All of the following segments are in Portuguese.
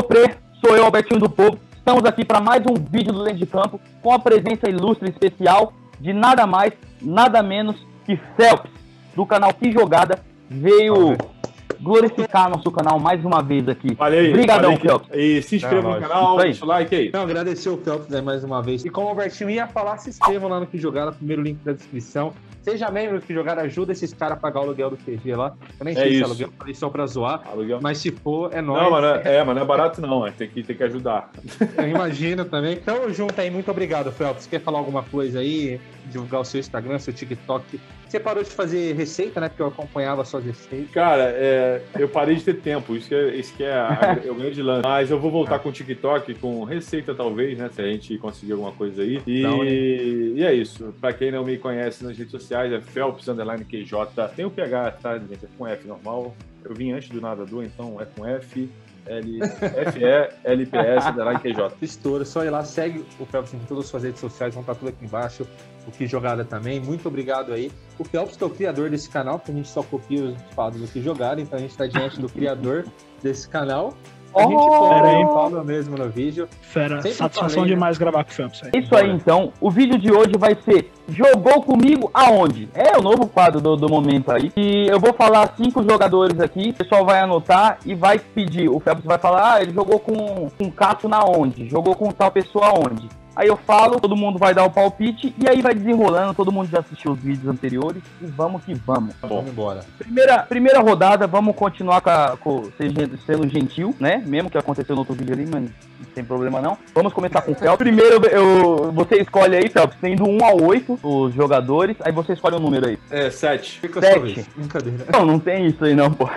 Alô, Pre, sou eu, Albertinho do Povo. Estamos aqui para mais um vídeo do Lente de Campo com a presença ilustre e especial de nada mais, nada menos que Phelps, do canal Que Jogada, veio glorificar nosso canal mais uma vez aqui. Valeu. Obrigadão. Phelps. E se inscreva Não, no canal, deixa o like aí. Não, agradecer o Phelps né, mais uma vez. E como o Albertinho ia falar, se inscrevam lá no Que Jogada, primeiro link da descrição. Seja membro Que Jogada, ajuda esses caras a pagar o aluguel do QG lá. Eu nem É sei se é isso. aluguel, falei só pra zoar. Aluguel. Mas se for, é nóis. Não, mano, é, mano, não é barato não, é, tem que, tem que ajudar. Eu imagino também. Então, junto aí, muito obrigado, Phelps. Quer falar alguma coisa aí? Divulgar o seu Instagram, seu TikTok. Você parou de fazer receita, né? Porque eu acompanhava suas receitas. Cara, é, eu parei de ter tempo, isso que é, isso que é, a, é o grande lance. Mas eu vou voltar com o TikTok, com receita talvez, né? Se a gente conseguir alguma coisa aí. E, e é isso. Pra quem não me conhece nas redes sociais, é Phelps Underline QJ. Tem o PH, tá, gente? É com F normal. Eu vim antes do nadador, então é com F. L, F, E, L, P, S, underline QJ. Estoura, só ir lá, segue o Phelps em todas as suas redes sociais, vão estar tudo aqui embaixo. O Que Jogada também. Muito obrigado aí. O Phelps que é o criador desse canal, porque a gente só copia os fados do Que Jogada, então a gente está diante do criador desse canal. A gente Oh! Pera aí. fala mesmo no vídeo. Fera, Sempre satisfação falei, né? demais gravar com o Phelps. aí. É isso aí, então. O vídeo de hoje vai ser Jogou comigo aonde? É o novo quadro do, do momento aí. E eu vou falar cinco jogadores aqui. O pessoal vai anotar e vai pedir. O Phelps vai falar, ah, ele jogou com um Cato na onde? Jogou com tal pessoa aonde? Aí eu falo, todo mundo vai dar o palpite e aí vai desenrolando. Todo mundo já assistiu os vídeos anteriores e vamos que vamos. Tá bom. Vamos embora. Primeira, primeira rodada, vamos continuar com, a, com sendo, sendo gentil, né? Mesmo que aconteceu no outro vídeo ali, mas não tem problema não. Vamos começar com o Phelps. Primeiro, eu, você escolhe aí, Phelps, tendo 1 ao 8 os jogadores, aí você escolhe um número aí. É, 7. Fica Sete. sua vez. Brincadeira. Não, não tem isso aí não, pô.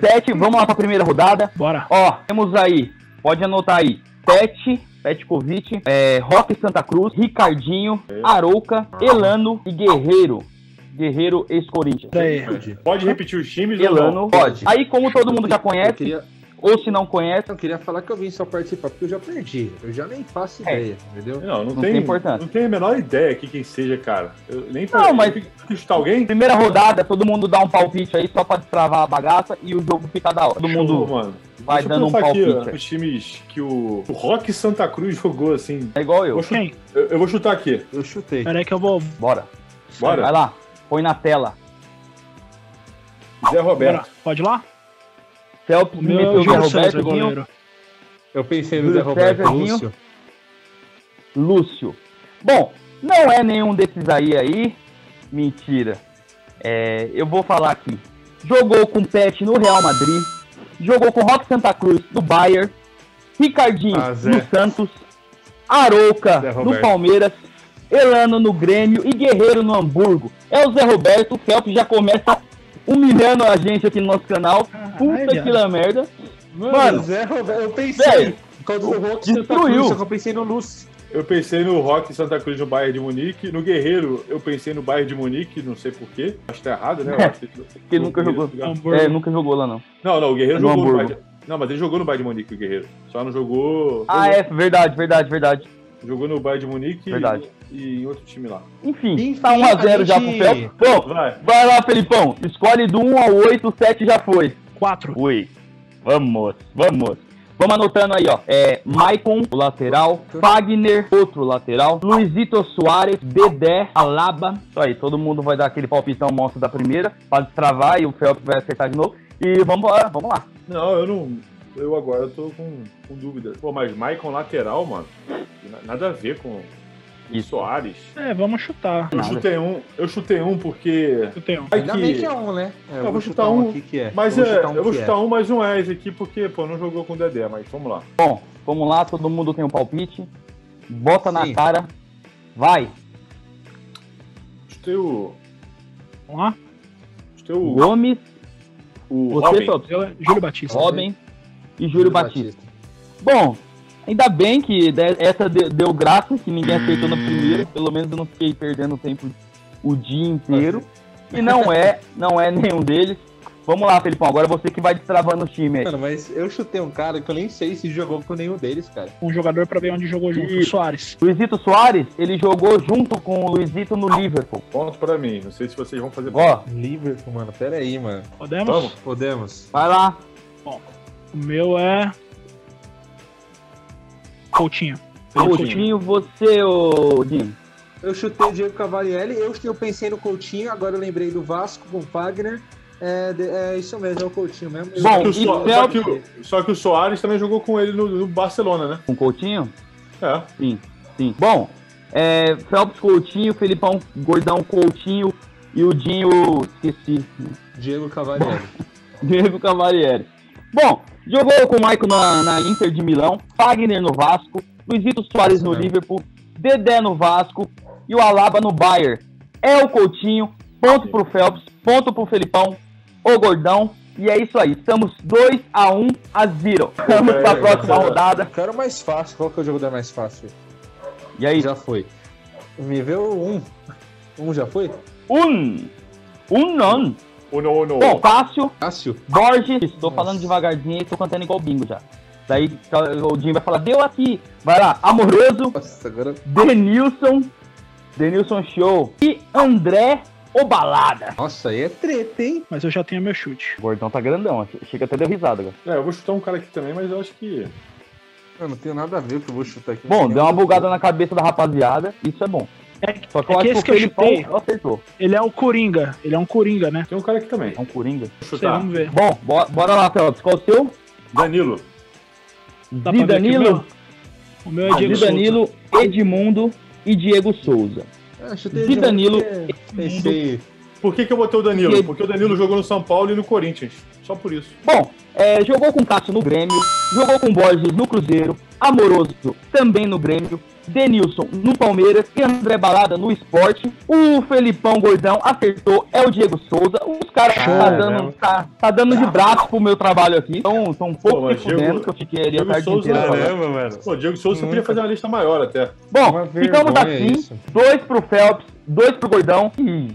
7, vamos lá pra primeira rodada. Bora. Ó, temos aí, pode anotar aí, Pet, Petkovic, é, Rock Santa Cruz, Ricardinho, Arouca, Elano e Guerreiro. Guerreiro ex-Corinthians. Pode repetir os times Elano, pode. Aí, como todo mundo já conhece, queria, ou se não conhece, eu queria falar que eu vim só participar, porque eu já perdi. Eu já nem faço É. ideia, entendeu? Não, não, Não tem, tem importância. Não tem a menor ideia aqui quem seja, cara. Eu nem Não, mas- chutar alguém? primeira rodada, todo mundo dá um palpite aí só pra destravar a bagaça e o jogo fica da hora. Todo Show, mundo mano. Vai Deixa eu dando um aqui, palpite. ó, os times que o, o Rock Santa Cruz jogou, assim. É igual eu. Vou Quem? Eu, eu vou chutar aqui. Eu chutei. Pera aí que eu vou. Bora. Bora. Vai lá. Põe na tela. Zé Bora. Roberto. Pode ir lá? Felps O meu é meteu o o Zé Roberto, Vinho, goleiro. Eu pensei no Zé Roberto Vinho. Lúcio. Lúcio. Bom, não é nenhum desses aí aí. Mentira. É, eu vou falar aqui. Jogou com Pet no Real Madrid. Jogou com Rock Santa Cruz no Bayern. Ricardinho Ah, no Santos. Arouca no. Palmeiras. Elano no Grêmio e Guerreiro no Hamburgo. É o Zé Roberto. O Felps já começa humilhando a gente aqui no nosso canal. Puta que la merda. Mano, Mano, Zé Roberto, eu pensei. velho, Por causa do Rock Santa destruiu. Cruz, só que eu pensei no Lúcio. Eu pensei no Rock Santa Cruz no Bayern de Munique. No Guerreiro, eu pensei no Bayern de Munique, não sei porquê. Acho que tá errado, né? Eu acho que Ele nunca jogou. É, nunca jogou lá não. Não, não, o Guerreiro No jogou no Hamburgo. Bayern. de- Não, mas ele jogou no Bayern de Munique, o Guerreiro. Só não jogou. Ah, jogou, é, verdade, verdade, verdade. Jogou no Bayern de Munique Verdade. e em outro time lá. Enfim, Enfim, tá 1x0 a já pro gente- Felps. Bom, Vai. vai lá, Felipão. Escolhe do 1 ao 8, o 7 já foi. Quatro. Ui. Vamos, vamos. Vamos anotando aí, ó. É, Maicon, o lateral. Fagner, outro lateral. Luizito Soares, Dedé, Alaba. Isso aí, todo mundo vai dar aquele palpitão monstro da primeira, pra destravar e o Felps vai acertar de novo. E vamos lá, vamos lá. Não, eu não. Eu agora tô com, com dúvida. Pô, mas Maicon lateral, mano. na- Nada a ver com Isso. Soares. É, vamos chutar. Eu Nada. chutei um. Eu chutei um porque. Eu tenho. Vai Ainda que- bem que é um, né? É, Eu vou chutar um, aqui que é. Mas eu é, vou chutar um eu vou que chutar é. um, mas não é esse aqui, porque, pô, não jogou com o Dedé, mas vamos lá. Bom, vamos lá, todo mundo tem um palpite. Bota na Sim. cara. Vai. Chutei o. Vamos lá? Chutei o. Gomes, o você, Robin. Eu- Júlio Batista. Robin e Júlio Batista. Bom, ainda bem que essa de- deu graça, que ninguém acertou na primeira. Pelo menos eu não fiquei perdendo tempo o dia inteiro. E não é, não é nenhum deles. Vamos lá, Felipão. Agora você que vai destravando o time aí. Mano, mas eu chutei um cara que eu nem sei se jogou com nenhum deles, cara. Um jogador pra ver onde jogou junto. E- O Soares. Luizito Soares, ele jogou junto com o Luizito no Liverpool. Ponto pra mim. Não sei se vocês vão fazer. Ó, Liverpool, mano. Pera aí, mano. Podemos? Vamos. Podemos. vai lá. O meu é. Coutinho. Coutinho. Coutinho, você, ô Dinho. Eu chutei o Diego Cavalieri, eu, eu pensei no Coutinho, agora eu lembrei do Vasco com o Wagner. É, é isso mesmo, é o Coutinho mesmo. Eu- Bom, Só o só, que o, só que o Soares também jogou com ele no, no Barcelona, né? Com Coutinho? É. Sim, sim. Bom, é, Phelps Coutinho, Felipão Gordão Coutinho e o Dinho, esqueci, Diego Cavalieri. Diego Cavalieri. Bom, jogou com o Maicon na, na Inter de Milão, Fagner no Vasco, Luizito Soares no Liverpool, Dedé no Vasco e o Alaba no Bayern. É o Coutinho, ponto pro Phelps, ponto pro Felipão, o Gordão. E é isso aí, estamos 2 a 1 a 0. Vamos É, para a é, próxima é. rodada. Eu quero mais fácil. Qual que é o jogador mais fácil? E aí, Já foi. Me vê o um. Um já foi? um, um não. Uno, uno. Bom, Cássio, Fácil. Borges, estou Nossa. falando devagarzinho e tô cantando igual bingo já. Daí tá, o Dinho vai falar, deu aqui. Vai lá, Amoroso, Nossa, agora. Denilson, Denilson Show e André Obalada. Nossa, aí é treta, hein? Mas eu já tenho meu chute. O gordão tá grandão, chega até deu risada agora. É, eu vou chutar um cara aqui também, mas eu acho que. Eu não tenho nada a ver o que eu vou chutar aqui. Bom, deu uma bugada na cabeça da rapaziada, isso é bom. É, Só que eu É que acho que o que eu Felipão chutei- acertou. ele é o Coringa. Ele é um Coringa, né? Tem um cara aqui também. É um coringa. Sei, vamos ver. Bom, bo- bora lá, Felps. Qual o seu? Danilo. Dá ver aqui o meu? O meu é Diego Souza. Zidanilo, Edmundo e Diego Souza. Ah, chutei De de Danilo. Por que, que eu botei o Danilo? Porque- Porque o Danilo jogou no São Paulo e no Corinthians. Só por isso. Bom, é, jogou com Cássio no Grêmio, jogou com Borges no Cruzeiro, Amoroso também no Grêmio, Denilson no Palmeiras e André Balada no esporte. O Felipão Gordão acertou, é o Diego Souza. Os caras tá Caramba. dando, tá, tá dando de braço pro meu trabalho aqui. Então, tão um pouco Pô, Diego- que eu fiquei ali a Diego tarde Souza inteira é, falando. mano. Pô, Diego Souza você Nunca. podia fazer uma lista maior até. Bom, ficamos assim, isso. dois pro Phelps, dois pro Gordão e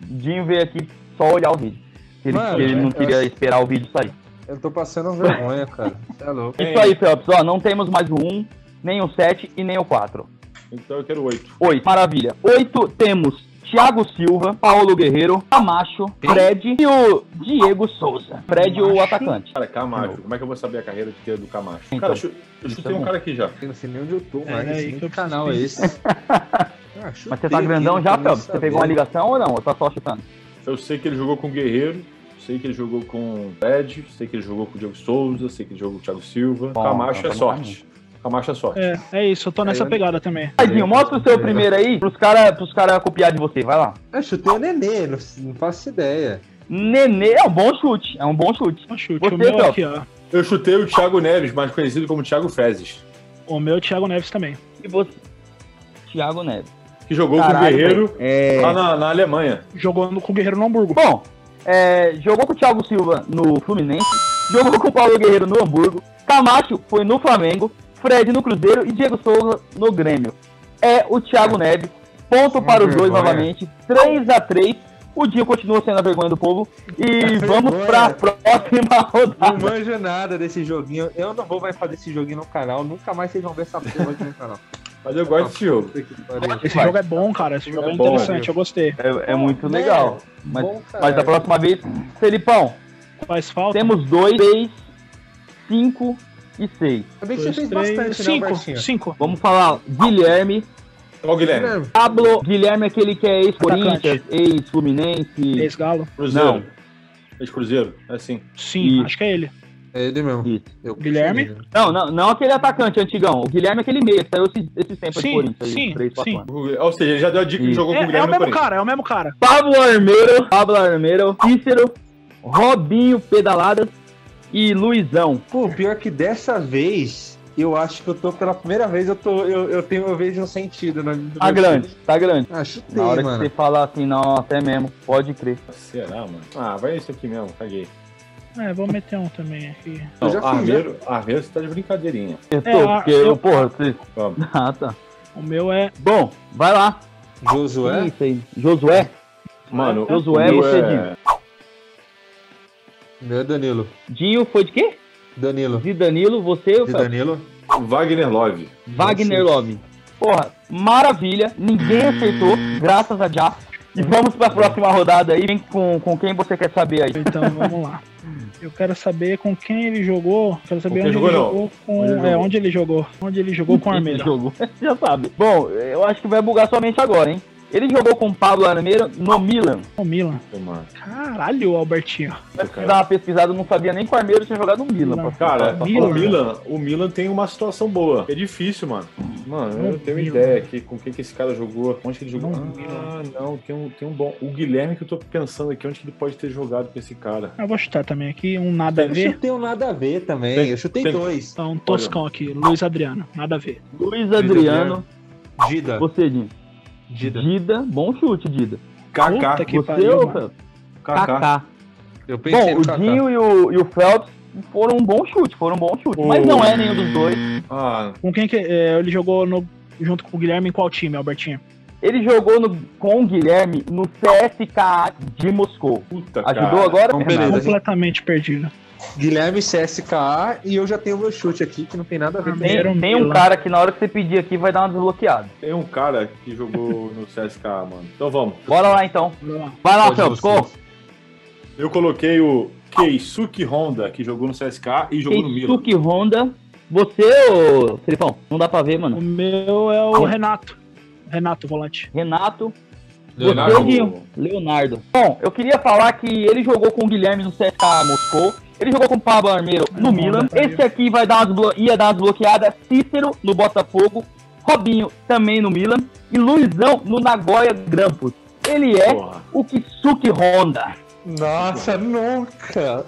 Dinho veio aqui só olhar o vídeo. Ele, Mano, ele não eu queria acho- esperar o vídeo sair. Eu tô passando vergonha, cara. Você é louco. Isso aí, Phelps. Ó, não temos mais o 1, nem o 7 e nem o 4. Então eu quero oito. 8. Maravilha. 8 temos Thiago Silva, Paulo Guerreiro, Camacho, Fred e o Diego Souza. Fred, o Camacho. atacante. Cara, Camacho. Como é que eu vou saber a carreira inteira do Camacho? Então, cara, eu eu chutei é um cara aqui já. Eu não sei nem onde eu tô, É, mas nem que eu canal é esse? Ah, Mas você tá grandão já, Phelps? Você pegou uma ligação ou não? Ou tá só chutando? Eu sei que ele jogou com o Guerreiro, sei que ele jogou com o Fred, sei que ele jogou com o Diego Souza, sei que ele jogou com o Thiago Silva. Bom, Camacho tá é no sorte. Camacho é sorte. É, é isso, eu tô nessa Aí pegada também. Tadinho, mostra o seu primeiro aí pros caras pros cara copiar de você. Vai lá. Eu chutei o Nenê, não, não faço ideia. Nenê é um bom chute. É um bom chute. Ó, chute. Você, o meu aqui, ó. Eu chutei o Thiago Neves, mais conhecido como Thiago Fezes, O meu é o Thiago Neves também. E você? Thiago Neves. Que jogou com o Caralho, Guerreiro. É... lá na, na Alemanha. Jogando com o Guerreiro no Hamburgo. Bom, é, jogou com o Thiago Silva no Fluminense, jogou com o Paulo Guerreiro no Hamburgo, Camacho foi no Flamengo, Fred no Cruzeiro e Diego Souza no Grêmio. É o Thiago Neves. Ponto para os dois novamente. 3 a 3 O Dinho continua sendo a vergonha do povo. E vamos vergonha. para a próxima Não rodada. manjo nada desse joguinho. Eu não vou mais fazer esse joguinho no canal. Nunca mais vocês vão ver essa porra aqui no canal. Mas eu gosto desse jogo. Esse jogo é bom, cara. Esse jogo é, É bom, interessante, eu gostei. É, é muito Né? legal. Mas, Bom, mas da próxima vez, Felipão, Faz falta. temos 2, 6, 5 e 6. Também você Dois, fez três, bastante, né, cinco, cinco. Vamos falar Guilherme, Ó, o Guilherme. Pablo, Guilherme é aquele que é ex-Corinthians, ex-Fluminense. Ex-Galo. Cruzeiro. Não. Ex-Cruzeiro. É assim. Sim, Isso. acho que é ele. É ele mesmo. Isso. Eu Guilherme? Não, não, não aquele atacante antigão. O Guilherme é aquele que saiu esses, esses tempos Sim, de Corinthians. sim, três, sim. anos. O- Ou seja, ele já deu a dica que Isso. jogou com o É, é Guilherme o no mesmo cara, é o mesmo cara. Pablo Armeiro, Pablo Armeiro, Cícero, Robinho Pedaladas e Luizão. Pô, pior que dessa vez, eu acho que eu tô pela primeira vez, eu tô. Eu, eu tenho eu vejo um sentido no Tá meu grande, chute. tá grande. Ah, chutei, Na hora mano. que você falar assim, não, até mesmo, pode crer. Será, mano? Ah, vai esse aqui mesmo, caguei. É, vou meter um também aqui. Eu Não, já fiz, Armeiro, Armeiro, você tá de brincadeirinha. Eu tô, É, porque, eu- porra, você... Vamos. Ah, tá. O meu é. Bom, vai lá. Josué? Isso aí. Josué. Mano, Josué, o meu você, é- Dinho. Meu é Danilo. Dinho foi de quê? Danilo. De Danilo, você, De Danilo? Wagner Love. Wagner. Love. Porra, maravilha. Ninguém acertou, graças a já. E vamos pra próxima rodada aí. Vem com, com quem você quer saber aí. Então vamos lá. Eu quero saber com quem ele jogou. Quero saber onde quem ele jogou, jogou com. Onde ele é, jogou. onde ele jogou. Onde ele jogou com o Armeira. Jogou. Já sabe. Bom, eu acho que vai bugar somente agora, hein? Ele jogou com o Pablo Armeiro no Milan. O Milan. Caralho, Albertinho. Eu fui dar uma pesquisada, eu não sabia nem que o Armeiro tinha jogado no Milan. Não. Cara, pra Milan. o. Milan, o Milan tem uma situação boa. É difícil, mano. Mano, eu não tenho Milan. ideia aqui com quem que esse cara jogou. Onde que ele jogou? Não, Ah, não, tem um, tem um bom. O Guilherme que eu tô pensando aqui, onde que ele pode ter jogado com esse cara? Eu vou chutar também aqui, um nada a Eu ver. chutei um nada a ver também. Tem- eu chutei tem- dois. Então, um toscão aqui, Luiz Adriano, nada a ver. Luiz Adriano, Dida. você, Dinho. Dida. Dida, bom chute, Dida. Kaká. Você pariu, ou. Fel- Kaká. Kaká. Eu pensei Bom, no o. Dinho e o, e o Phelps foram um bom chute, foram um bom chute. O- Mas não é nenhum dos dois. Ah, Com quem que é, ele jogou no- junto com o Guilherme em qual time, Albertinho? Ele jogou no- com o Guilherme no CSKA de Moscou. puta, Ajudou cara. agora? Então, beleza. Completamente perdido. Guilherme CSKA e eu já tenho meu chute aqui que não tem nada a ver. Tem, um tem um cara que na hora que você pedir aqui vai dar uma desbloqueada. Tem um cara que jogou no CSKA, mano. Então vamos. Bora lá então. Vai lá. Qual? Eu coloquei o Keisuke Honda, que jogou no CSKA e jogou no Milan. Keisuke Honda. Você, ô Felipão, não dá pra ver, O mano. meu é o Renato. Renato, volante. Renato. Leonardo. Leonardo. Bom, eu queria falar que ele jogou com o Guilherme no CSKA Moscou. Ele jogou com o Pablo Armeiro no Milan. pra Esse aqui vai dar desblo- ia dar uma desbloqueada. Cícero no Botafogo. Robinho também no Milan. E Luizão no Nagoya Grampus. Ele é Porra. o Kisuke Honda. Nossa, nunca.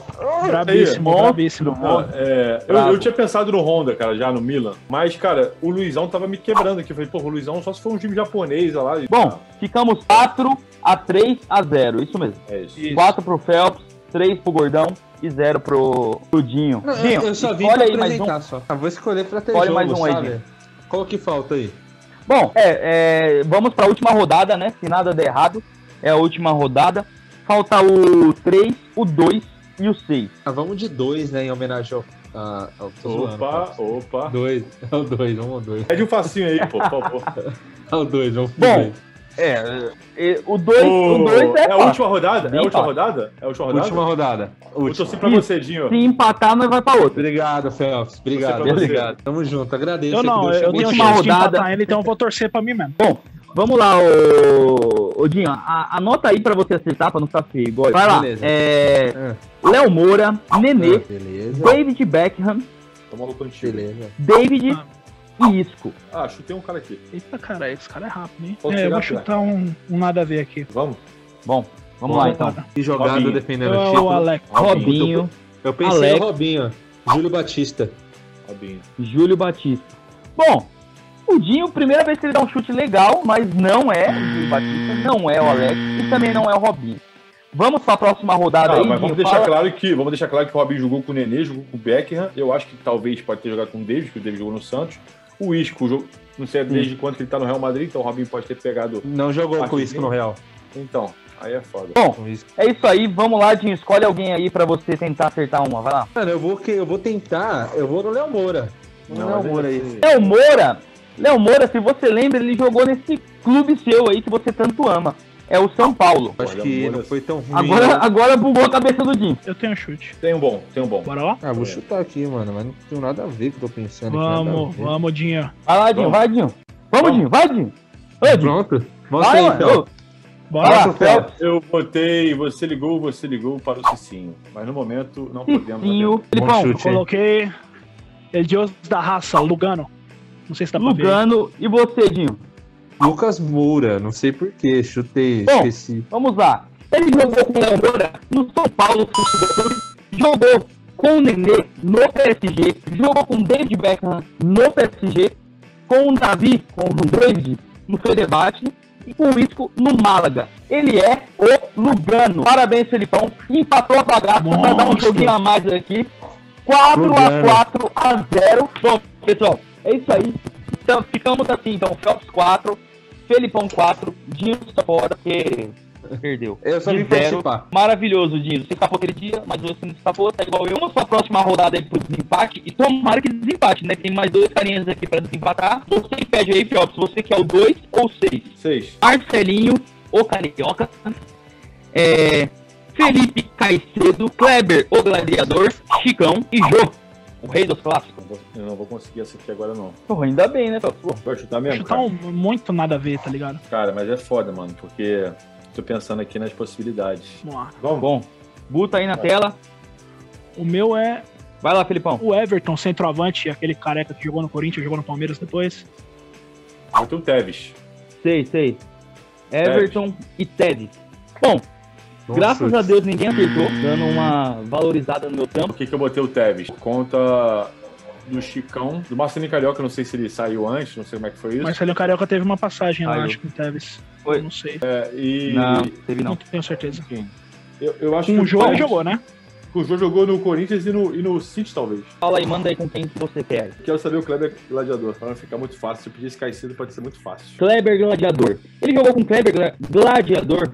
Brabíssimo, monstro, brabíssimo. É, eu, eu tinha pensado no Honda, cara, já no Milan. Mas, cara, o Luizão tava me quebrando aqui. Eu falei, pô, o Luizão só se for um time japonês lá. Bom, ficamos 4 a 3 a 0. Isso mesmo. é isso. Isso. 4 pro Phelps, 3 pro Gordão e 0 pro, pro Dinho. Não, Dinho, eu, só vim escolhe pra aí mais um. só. Ah, vou escolher pra ter Escolhe jogo, mais um aí, sabe? Dinho. Qual que falta aí? Bom, é, é, vamos pra última rodada, né? Se nada der errado, é a última rodada. Falta o 3, o 2 e o 6. Ah, vamos de dois, né? Em homenagem ao. a- ao tô zoando, Opa, opa. Dois. É o dois, vamos ao dois. Pede um facinho aí, pô, por favor. É o dois, vamos pro Bom, dois. É, é, o 2 Ô, o dois é, é a última rodada? É a última rodada? É a última rodada? Última rodada. Eu Última. torci pra você, Dinho. Se empatar, nós vai pra outra. Obrigado, Phelps. Obrigado, obrigado. Tamo junto, agradeço. Eu não, te eu tenho última de rodada. empatar ele, então eu vou torcer pra mim mesmo. Vamos lá, ô, ô Dinho, a- anota aí pra você acertar, pra não ficar feio. igual. Vai lá. Beleza. É, Ah, Léo Moura, Nenê, ah. David Beckham. Beleza. David Ah. E Isco. Ah, chutei um cara aqui. Eita, cara, esse cara é rápido, hein? Pode É, eu vou chutar um, um nada a ver aqui. Vamos? Bom, vamos lá então. Que jogada Robinho. defendendo o o título. Alex. Robinho, Eu pensei Alex. no Robinho. Júlio Batista. Robinho. Júlio Batista. Bom, o Dinho, primeira vez que ele dá um chute legal, mas não é o Júlio Batista, não é o Alex e também não é o Robinho. Vamos pra próxima rodada Ah, aí, mas vamos Dinho. deixar Fala- claro que vamos deixar claro que o Robinho jogou com o Nenê, jogou com o Beckham. Eu acho que talvez pode ter jogado com o David, que o David jogou no Santos. O Isco, não sei desde quando que ele tá no Real Madrid, então o Robinho pode ter pegado. Não jogou com Partizinho. isso no Real. Então, aí é foda. Bom, é isso aí, vamos lá, Dinho. Escolhe alguém aí pra você tentar acertar uma, vai lá. Mano, eu vou, que- eu vou tentar. Eu vou no Léo Moura. No Léo Moura aí. Léo Moura, Léo Moura, se você lembra, ele jogou nesse clube seu aí que você tanto ama. É o São Paulo. Acho Léo que não foi tão ruim. Agora, agora bugou a cabeça do Dinho. Eu tenho chute. Tem um bom, tem um bom. Bora lá? Ah, vou chutar aqui, mano, mas não tem nada a ver com o que eu tô pensando. Vamos, vamos, Dinho. Vai lá, Dinho, vai, Dinho. Vamos. Dinho, vai, Dinho. Dinho. Pronto? Mostra Vai, aí, mano. então. Bora Phelps. Eu botei, você ligou, você ligou para o Cicinho. Mas no momento não podemos. Cicinho. Filipão, chute. Sim. Coloquei Edilson da raça, Lugano. Não sei se dá pra ver. Lugano e você, Dinho. Lucas Moura, não sei porquê, chutei, Bom. esqueci. Vamos lá. Ele jogou com o Léo Moura no São Paulo Futebol Clube, jogou com o Nenê no PSG, jogou com o David Beckham no PSG, com o Davi, com o David no Fenerbahçe e com o Isco no Málaga. Ele é o Lugano. Parabéns, Felipão. Empatou a bagaça para dar um joguinho a mais aqui. 4 a Lugano. 4 a 0. Bom, pessoal, é isso aí. Então, ficamos assim, então, Phelps 4, Felipão 4, Dinho está fora, porque perdeu. Eu só participar. Maravilhoso, Dinho. Você escapou aquele dia, mas você não escapou, tá igual eu. Vamos pra próxima rodada aí pro desempate. E tomara que desempate, né? Tem mais dois carinhas aqui pra desempatar. Você pede aí, Phelps, você quer o 2 ou 6? Seis. Marcelinho o Carioca. É, Felipe Caicedo, Kleber, o Gladiador, Chicão e Jô, o rei dos clássicos. Eu não vou- conseguir essa aqui agora, não. Porra, ainda bem, né? Pô, Vai chutar mesmo? Chutar Cara? um, muito nada a ver, tá ligado? cara, mas é foda, mano, porque tô pensando aqui nas possibilidades. Vamos lá. Vamos, Bom, Buta aí na tela. O meu é Vai lá, Felipão. o Everton, centroavante, aquele careca que jogou no Corinthians, jogou no Palmeiras depois. Vai ter o Tevez. Sei, sei. Everton e Teddy. Bom, graças a Deus ninguém acertou, dando uma valorizada no meu Por trampo. que, que eu botei o Tevez? Conta do Chicão, do Marcelinho Carioca, não sei se ele saiu antes, não sei como é que foi isso. Marcelinho Carioca teve uma passagem lá, acho que no Tevez. Foi. Não sei. É, e Não, teve Não não. tenho certeza. enfim, eu, eu acho Com que o Tevez- jogou, né? O Jô jogou no Corinthians e no, e no City, talvez. Fala aí, manda aí com quem que você quer. Quero saber o Kleber Gladiador, pra não ficar muito fácil. Se eu pedir esse pode ser muito fácil. Kleber Gladiador. Ele jogou com Kleber Gla- Gladiador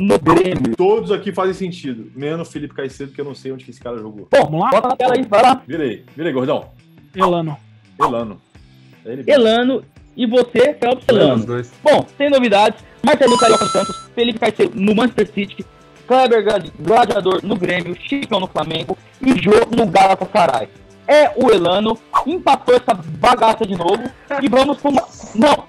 no Grêmio. Todos aqui fazem sentido, menos o Felipe Caicedo, que eu não sei onde que esse cara jogou. Bom, Vamos lá? bota na tela aí, vai lá. Virei, virei, gordão. Elano. Elano. É ele. Elano e você, Felps Elano. dois. Bom, sem novidades, Marcelinho Carioca Santos, Felipe Caicedo no Manchester City, Kleber Gladi- Gladiador no Grêmio, Chicão no Flamengo e Jô no Galatasaray. É o Elano, empatou essa bagaça de novo e vamos pro... Não,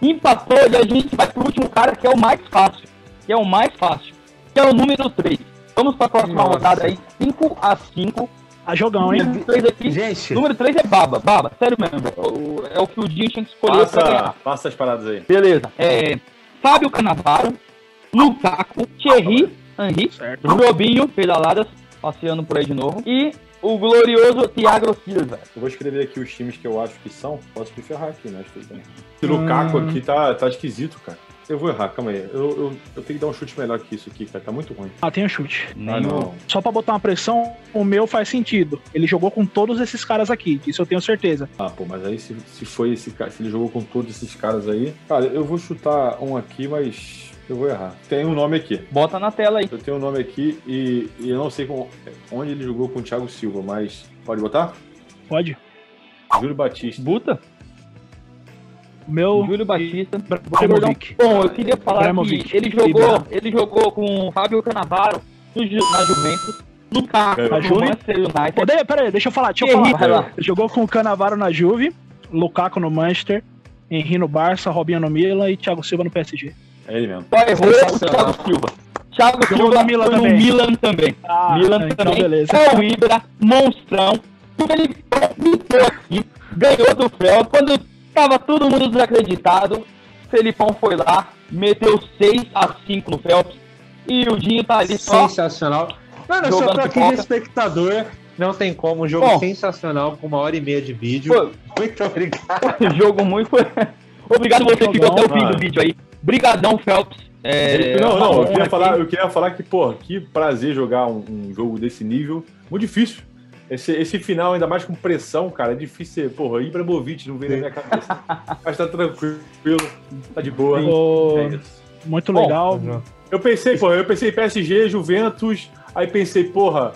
empatou e a gente vai pro último cara que é o mais fácil, que é o mais fácil, que é o número 3. Vamos pra próxima Nossa. rodada aí, 5 a 5 A jogão, hein? Número 3 aqui, Gente, número 3 é baba, baba, sério mesmo, é o- é o que o Dinho tinha que escolher. Passa, passa as paradas aí. Beleza. É, Fábio Canavaro, Lukaku, Thierry, Henry, Certo. Robinho, pedaladas, passeando por aí de novo. E o glorioso Thiago Silva. Eu vou escrever aqui os times que eu acho que são. Posso me ferrar aqui, né? Esse Lukaku aqui tá, tá esquisito, cara. Eu vou errar, calma aí. Eu, eu, eu tenho que dar um chute melhor que isso aqui, cara. Tá muito ruim. Ah, tem um chute. Ah, não. Só pra botar uma pressão, o meu faz sentido. Ele jogou com todos esses caras aqui, isso eu tenho certeza. Ah, pô, mas aí se, se foi esse cara, se ele jogou com todos esses caras aí. Cara, eu vou chutar um aqui, mas eu vou errar. Tem um nome aqui. Bota na tela aí. Eu tenho um nome aqui e, e eu não sei com- onde ele jogou com o Thiago Silva, mas. Pode botar? Pode? Júlio Batista. Buta, meu. Júlio Batista. Ibrahimovic. Bom, eu queria falar que ele jogou, ele jogou com o Fábio Canavaro no na Juventus, Lukaku É. no? Manchester United. Pô, de- Pera aí, deixa eu falar, deixa eu falar. jogou com o Canavaro na Juve, Lukaku no Manchester, Henry no Barça, Robinho no Milan e Thiago Silva no PSG. É ele mesmo. Só errou o. Thiago Silva. Thiago Silva no Milan foi no também. Milan também. Ah, Milan então também. beleza. É o Ibra, monstrão. Ele gritou aqui, ganhou do Fel. Quando tava todo mundo desacreditado, Felipão foi lá, meteu 6 a 5 no Phelps. E o Dinho tá ali só. sensacional. Mano, eu só Jogando tô aqui de espectador. Não tem como. Um jogo Bom. sensacional com uma hora e meia de vídeo. Foi, Muito obrigado. jogo muito. Foi... Obrigado você que ficou até o fim do vídeo aí. Brigadão, Phelps. É, não, não, eu queria, falar, eu queria falar que, pô, que prazer jogar um, um jogo desse nível. Muito difícil. Esse, esse final, ainda mais com pressão, cara, é difícil ser, porra, Ibrahimovic não vem na minha cabeça. Mas tá tranquilo, tá de boa. É isso. muito Bom, legal. Eu pensei, pô, eu pensei PSG, Juventus, aí pensei, porra,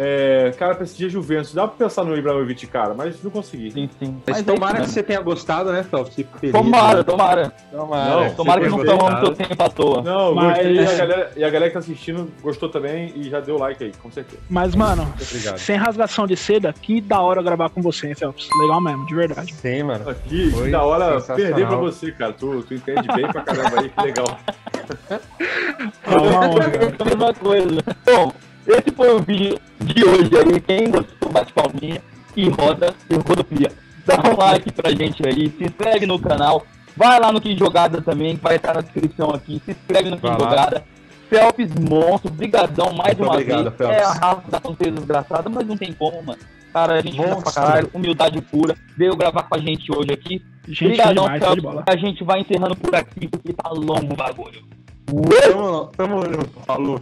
é, cara, PSG, Juventus. Dá pra pensar no Ibrahimovic, cara, mas não consegui. Sim, sim. Mas Mas tomara é que você tenha gostado, né, mesmo. Tomara, tomara. Tomara. Não, Tomara que não tomamos seu tempo à toa. Não, Mas- gostei. E a galera, e a galera que tá assistindo gostou também e já deu like aí, com certeza. Mas, mano, obrigado. sem rasgação de seda, que da hora gravar com você, hein, Phelps? Legal mesmo, de verdade. Sim, mano. Aqui, Foi que da hora perder pra você, cara. Tu, tu entende bem pra caramba aí, que legal. É uma honra, cara. a mesma coisa. Bom, esse foi o vídeo de hoje aí. Quem gostou, bate palminha e roda e rodopia. Dá um like pra gente aí, se inscreve no canal. Vai lá no Que Jogada também, que vai estar na descrição aqui. Se inscreve no Que. Jogada. Felps Monstro, brigadão mais Muito uma obrigado, vez. Felps. É a raça da fronteira desgraçada, mas não tem como, mano. Cara, a gente fina pra Monstro. caralho, humildade pura. Veio gravar com a gente hoje aqui. Gente, Obrigadão, demais, show de Felps. bola. A gente vai encerrando por aqui, porque tá longo o bagulho. Tamo, tamo junto. Falou.